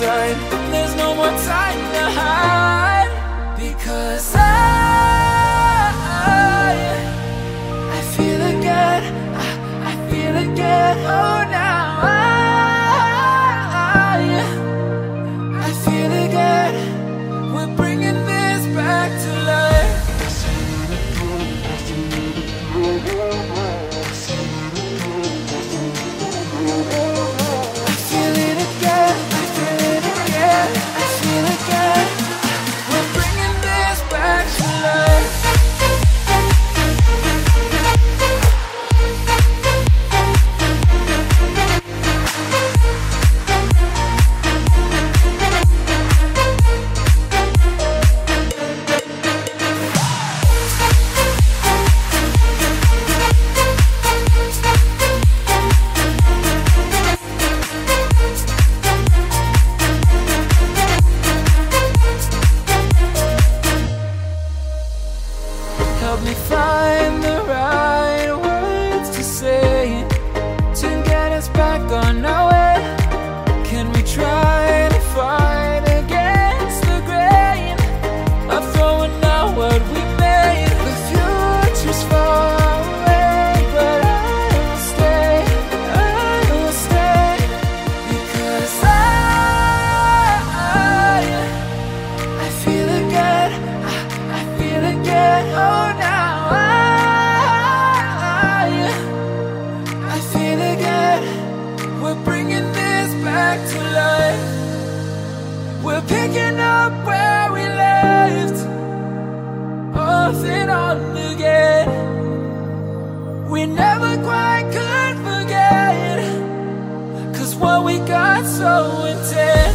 inside. There's no more time to hide because I, I feel again. I, I feel again. Oh, now I, I feel again. We're. help me find we're bringing this back to life. We're picking up where we left off and on again. We never quite could forget, cause what we got so intense.